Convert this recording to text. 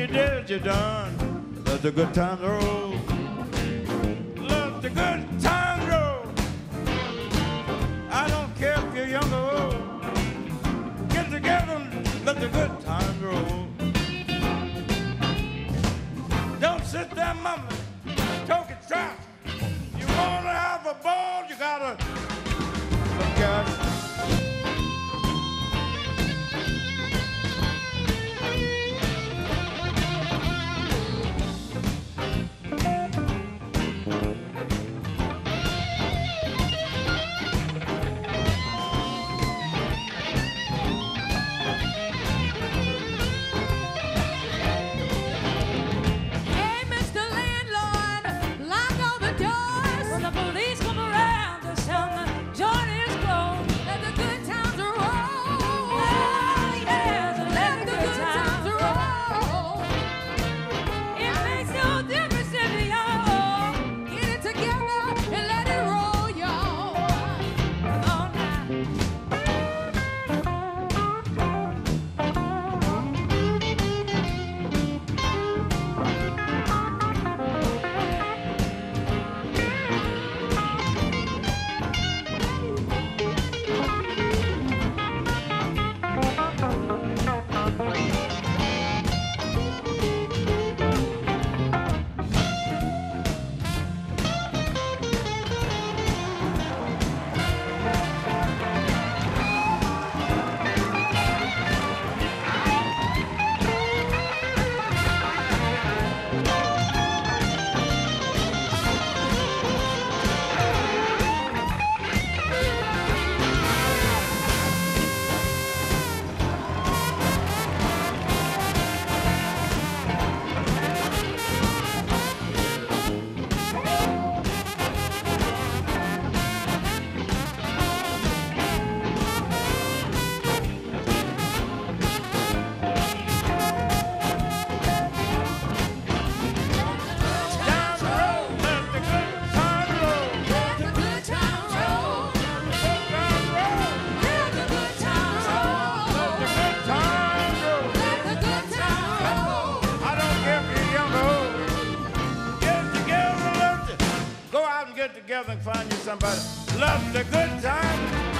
you did, you done. Let the good times roll. Let the good times roll. I don't care if you're young or old. Get together let the good times roll. Don't sit there mumbling, talking trash. You wanna have a ball, you gotta look at together, and find you somebody. Love the good times